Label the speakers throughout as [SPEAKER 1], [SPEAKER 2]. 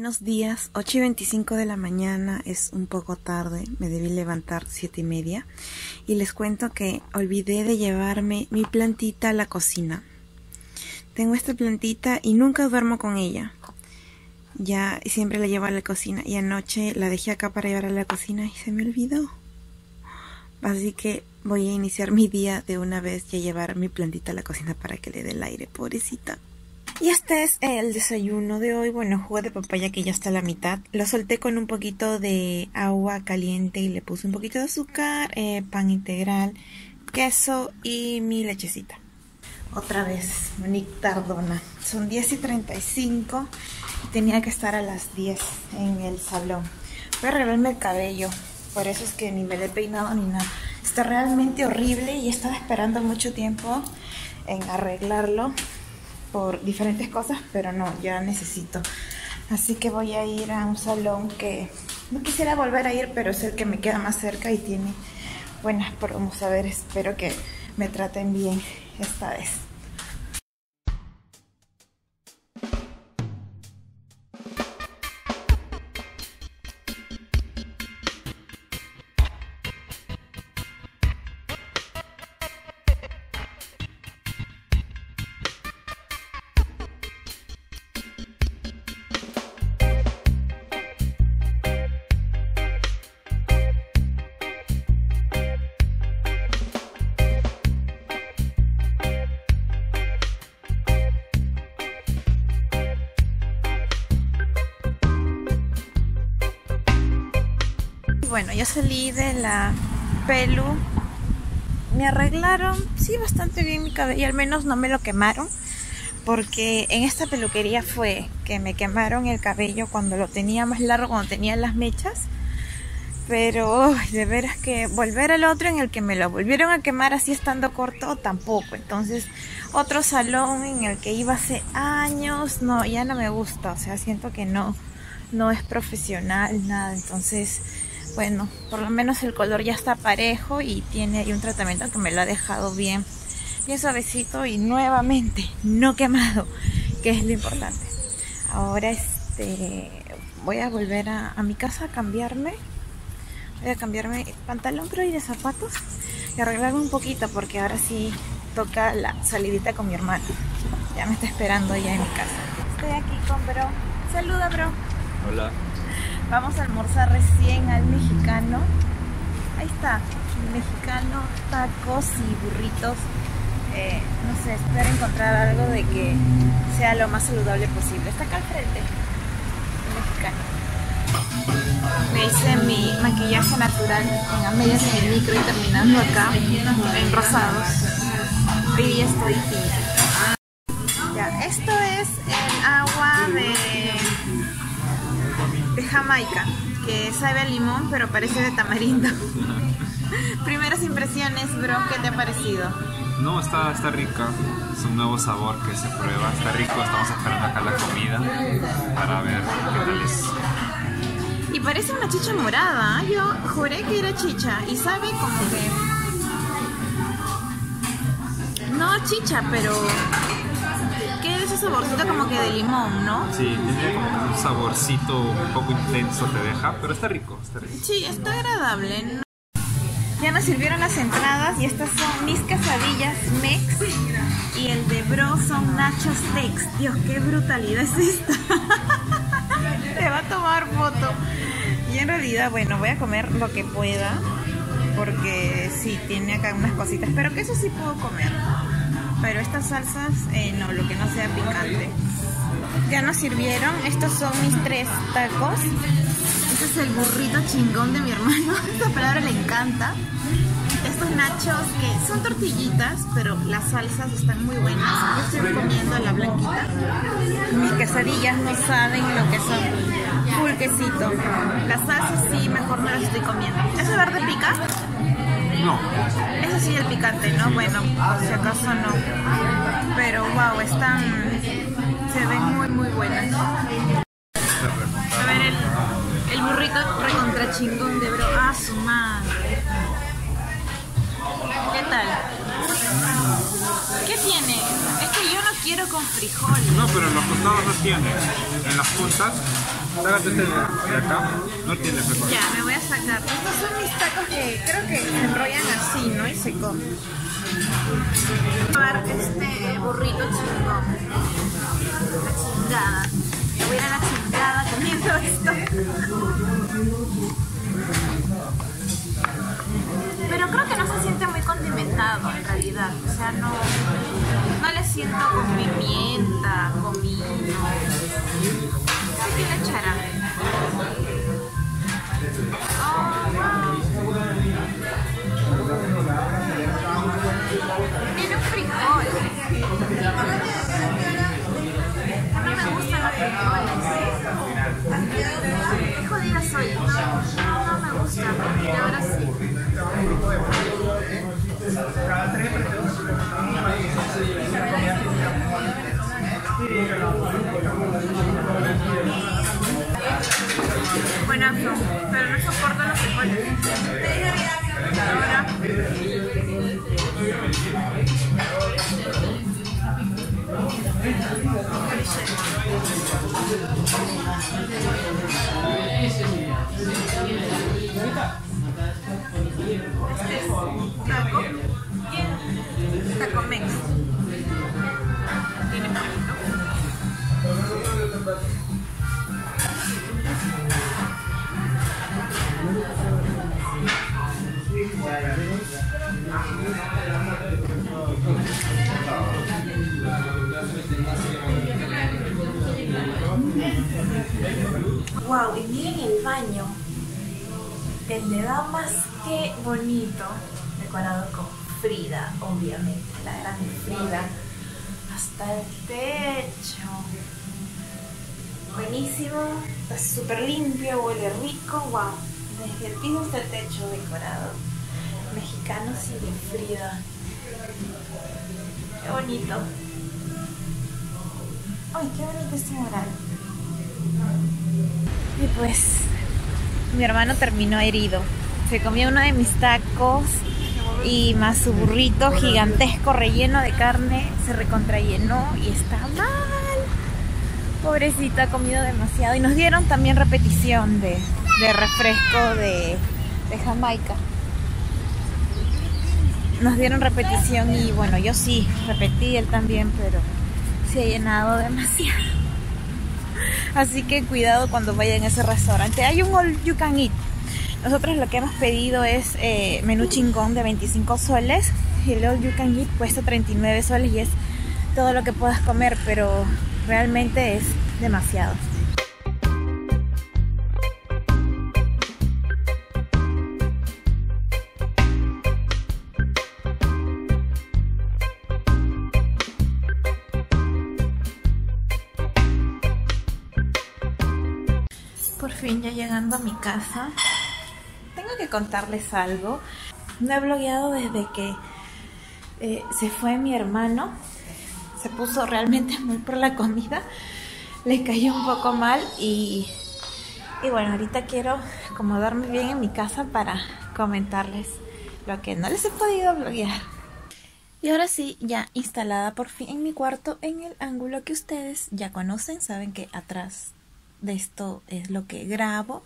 [SPEAKER 1] Buenos días, 8 y 25 de la mañana, es un poco tarde, me debí levantar siete y media y les cuento que olvidé de llevarme mi plantita a la cocina. Tengo esta plantita y nunca duermo con ella. Ya siempre la llevo a la cocina y anoche la dejé acá para llevar a la cocina y se me olvidó. Así que voy a iniciar mi día de una vez y a llevar mi plantita a la cocina para que le dé el aire, pobrecita. Y este es el desayuno de hoy. Bueno, jugo de papaya que ya está a la mitad. Lo solté con un poquito de agua caliente y le puse un poquito de azúcar, eh, pan integral, queso y mi lechecita. Otra vez, Monique Tardona. Son 10 y 35 y tenía que estar a las 10 en el salón. Voy a arreglarme el cabello. Por eso es que ni me lo he peinado ni nada. Está realmente horrible y estaba esperando mucho tiempo en arreglarlo por diferentes cosas, pero no, ya necesito. Así que voy a ir a un salón que no quisiera volver a ir, pero es el que me queda más cerca y tiene buenas promos. A ver, espero que me traten bien esta vez. Bueno, ya salí de la pelu. Me arreglaron, sí, bastante bien mi cabello. Al menos no me lo quemaron. Porque en esta peluquería fue que me quemaron el cabello cuando lo tenía más largo, cuando tenía las mechas. Pero de veras que volver al otro en el que me lo volvieron a quemar así estando corto, tampoco. Entonces, otro salón en el que iba hace años, no, ya no me gusta. O sea, siento que no, no es profesional, nada. Entonces, bueno, por lo menos el color ya está parejo y tiene ahí un tratamiento que me lo ha dejado bien, bien suavecito y nuevamente no quemado, que es lo importante. Ahora este voy a volver a, mi casa a cambiarme. Voy a cambiarme pantalón pero y de zapatos y arreglarme un poquito porque ahora sí toca la salidita con mi hermano. Ya me está esperando ya en mi casa. Estoy aquí con bro. Saluda bro.
[SPEAKER 2] Hola.
[SPEAKER 1] Vamos a almorzar recién al mexicano. Ahí está, mexicano, tacos y burritos. Eh, no sé, espero encontrar algo de que sea lo más saludable posible. Está acá al frente, el mexicano. Me hice mi maquillaje natural en a medias en el micro y terminando acá en rosados. Y ya estoy Ya, esto es el agua de Jamaica, que sabe a limón pero parece de tamarindo. Primeras impresiones, bro, ¿qué te ha parecido?
[SPEAKER 2] No, está, está rica, es un nuevo sabor que se prueba, está rico, estamos esperando acá la comida para ver qué tal es.
[SPEAKER 1] Y parece una chicha morada, ¿eh? yo juré que era chicha y sabe como que... No chicha, pero saborcito como que de limón, ¿no?
[SPEAKER 2] Sí, tiene como un saborcito un poco intenso te deja, pero está rico, está rico.
[SPEAKER 1] Sí, está agradable. Ya nos sirvieron las entradas y estas son mis quesadillas Mex y el de Bro son nachos Tex. Dios, qué brutalidad es esta. Te va a tomar foto. Y en realidad, bueno, voy a comer lo que pueda porque sí, tiene acá unas cositas, pero que eso sí puedo comer pero estas salsas eh, no, lo que no sea picante. Ya nos sirvieron, estos son mis tres tacos. Este es el burrito chingón de mi hermano, esta palabra le encanta. Estos nachos que son tortillitas, pero las salsas están muy buenas. Yo estoy comiendo la blanquita. Mis quesadillas no saben lo que son. Full. Las salsas sí, mejor me las estoy comiendo. ¿Ese verde pica?
[SPEAKER 2] No.
[SPEAKER 1] Eso sí, el picante, ¿no? Bueno, por si acaso no. Pero wow, están. Se ven muy, muy buenas. A ver, el, el burrito recontra chingón de bro. Ah, su madre. ¿Qué tal? ¿Qué tiene? Es que yo no quiero con frijoles.
[SPEAKER 2] No, pero en los costados no tiene. En las puntas Sácate de acá. No tiene mejor.
[SPEAKER 1] Ya, me voy a sacar. Estos son mis tacos que creo que se enrollan así, ¿no? Y se comen. Voy a probar este burrito chingón. La chingada. Me voy a la chingada comiendo esto. Pero creo que no se siente muy condimentado en realidad. O sea, no, no le siento con pimienta, comino. ¿Qué le echará? Oh, wow. Tiene un frijol. No me gustan los frijoles. Tiene poquito.
[SPEAKER 3] El de damas, qué bonito. Decorado con Frida, obviamente, la gran Frida. Hasta el techo. Buenísimo, está súper limpio, huele rico. Wow, desde el piso hasta el techo decorado. Mexicanos y de Frida. Qué bonito. Ay, qué bonito este mural.
[SPEAKER 1] Y pues mi hermano terminó herido. Se comió uno de mis tacos y más su burrito gigantesco relleno de carne se recontrallenó y está mal. Pobrecita, ha comido demasiado. Y nos dieron también repetición de, de refresco de, de Jamaica. Nos dieron repetición y bueno, yo sí, repetí él también, pero se ha llenado demasiado. Así que cuidado cuando vayan a ese restaurante. Hay un all you can eat. Nosotros lo que hemos pedido es eh, menú chingón de 25 soles. Y el all you can eat cuesta 39 soles y es todo lo que puedas comer, pero realmente es demasiado. A mi casa, tengo que contarles algo. No he blogueado desde que eh, se fue mi hermano. Se puso realmente muy por la comida. Le cayó un poco mal y, y bueno, ahorita quiero acomodarme bien en mi casa para comentarles lo que no les he podido bloguear. Y ahora sí, ya instalada por fin en mi cuarto, en el ángulo que ustedes ya conocen, saben que atrás de esto es lo que grabo.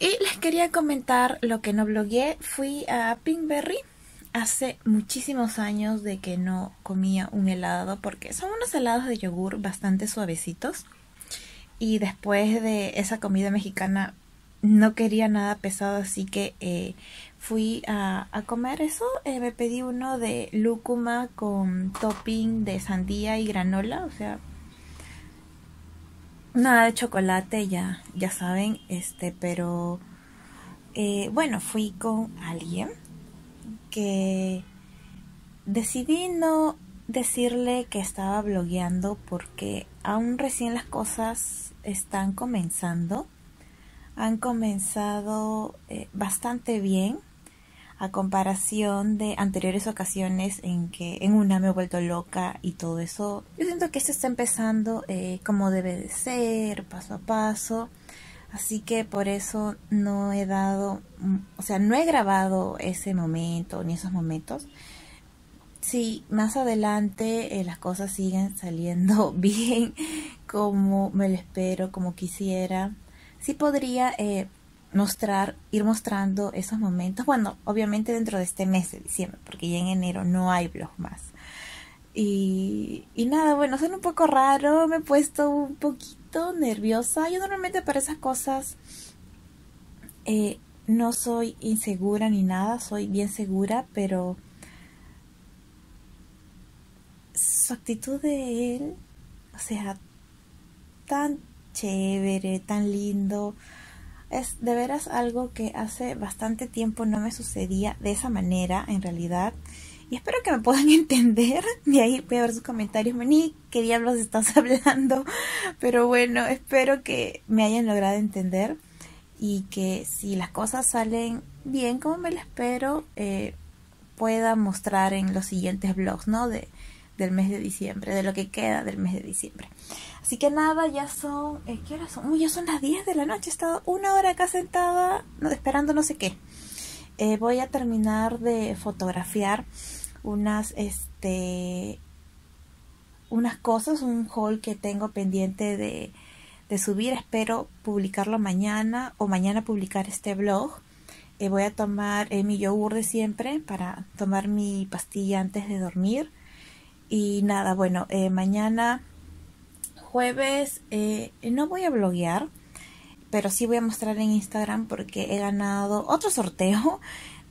[SPEAKER 1] Y les quería comentar lo que no blogueé. Fui a Pinkberry hace muchísimos años de que no comía un helado porque son unos helados de yogur bastante suavecitos. Y después de esa comida mexicana no quería nada pesado, así que eh, fui a, comer eso. Eh, me pedí uno de lúcuma con topping de sandía y granola, o sea, nada de chocolate, ya, ya saben, este, pero eh, bueno, fui con alguien que decidí no decirle que estaba blogueando porque aún recién las cosas están comenzando. Han comenzado eh, bastante bien a comparación de anteriores ocasiones en que en una me he vuelto loca y todo eso. Yo siento que esto está empezando eh, como debe de ser, paso a paso. Así que por eso no he dado, o sea, no he grabado ese momento ni esos momentos. Si más adelante eh, las cosas siguen saliendo bien, como me lo espero, como quisiera. Sí podría eh, mostrar, ir mostrando esos momentos. Bueno, obviamente dentro de este mes de diciembre, porque ya en enero no hay blog más. Y, y nada, bueno, suena un poco raro, me he puesto un poquito nerviosa. Yo normalmente para esas cosas eh, no soy insegura ni nada, soy bien segura, pero su actitud de él, o sea, tan chévere, tan lindo, es de veras algo que hace bastante tiempo no me sucedía de esa manera, en realidad. Y espero que me puedan entender. De ahí voy a ver sus comentarios. Ni qué diablos estás hablando. Pero bueno, espero que me hayan logrado entender. Y que si las cosas salen bien como me lo espero, eh, pueda mostrar en los siguientes vlogs, ¿no? De, del mes de diciembre, de lo que queda del mes de diciembre. Así que nada, ya son, eh, ¿qué hora son? Uy, ya son las 10 de la noche, he estado una hora acá sentada esperando no sé qué. Eh, voy a terminar de fotografiar unas, este, unas cosas, un haul que tengo pendiente de, subir, espero publicarlo mañana o mañana publicar este blog. Eh, voy a tomar mi yogur de siempre para tomar mi pastilla antes de dormir y nada, bueno, eh, mañana jueves eh, no voy a bloguear, pero sí voy a mostrar en Instagram porque he ganado otro sorteo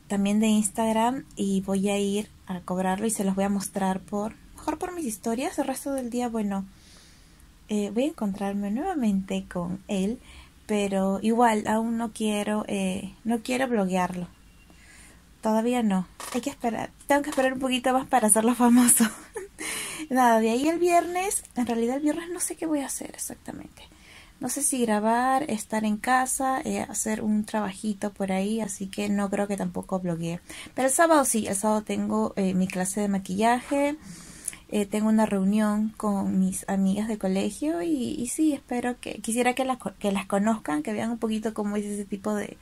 [SPEAKER 1] también de Instagram y voy a ir a cobrarlo y se los voy a mostrar por, mejor por mis historias. El resto del día, bueno, eh, voy a encontrarme nuevamente con él, pero igual aún no quiero, no quiero bloguearlo. Todavía no. Hay que esperar. Tengo que esperar un poquito más para hacerlo famoso. Nada, de ahí el viernes. En realidad el viernes no sé qué voy a hacer exactamente. No sé si grabar, estar en casa, eh, hacer un trabajito por ahí, así que no creo que tampoco bloguee. Pero el sábado sí, el sábado tengo eh, mi clase de maquillaje, eh, tengo una reunión con mis amigas de colegio y, y sí, espero que, quisiera que las, que las conozcan, que vean un poquito cómo es ese tipo de,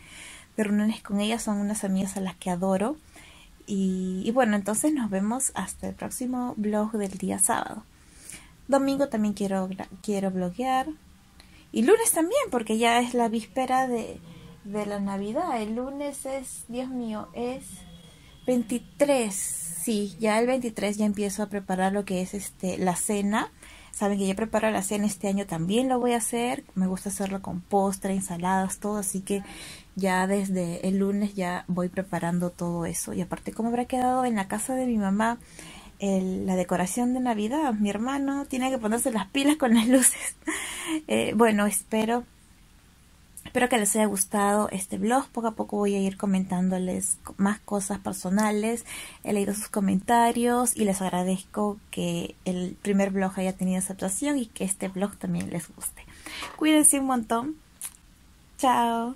[SPEAKER 1] de reuniones con ellas, son unas amigas a las que adoro. Y, bueno, entonces nos vemos hasta el próximo blog del día sábado. Domingo también quiero, quiero bloguear. Y lunes también, porque ya es la víspera de, de la Navidad. El lunes es, Dios mío, es 23. Sí, ya el 23 ya empiezo a preparar lo que es este la cena. Saben que ya preparo la cena este año también lo voy a hacer. Me gusta hacerlo con postre, ensaladas, todo. Así que ya desde el lunes ya voy preparando todo eso. Y aparte, como habrá quedado en la casa de mi mamá la decoración de Navidad, mi hermano tiene que ponerse las pilas con las luces. Eh, bueno, espero, espero que les haya gustado este blog. Poco a poco voy a ir comentándoles más cosas personales. He leído sus comentarios y les agradezco que el primer blog haya tenido aceptación y que este blog también les guste. Cuídense un montón. Chao.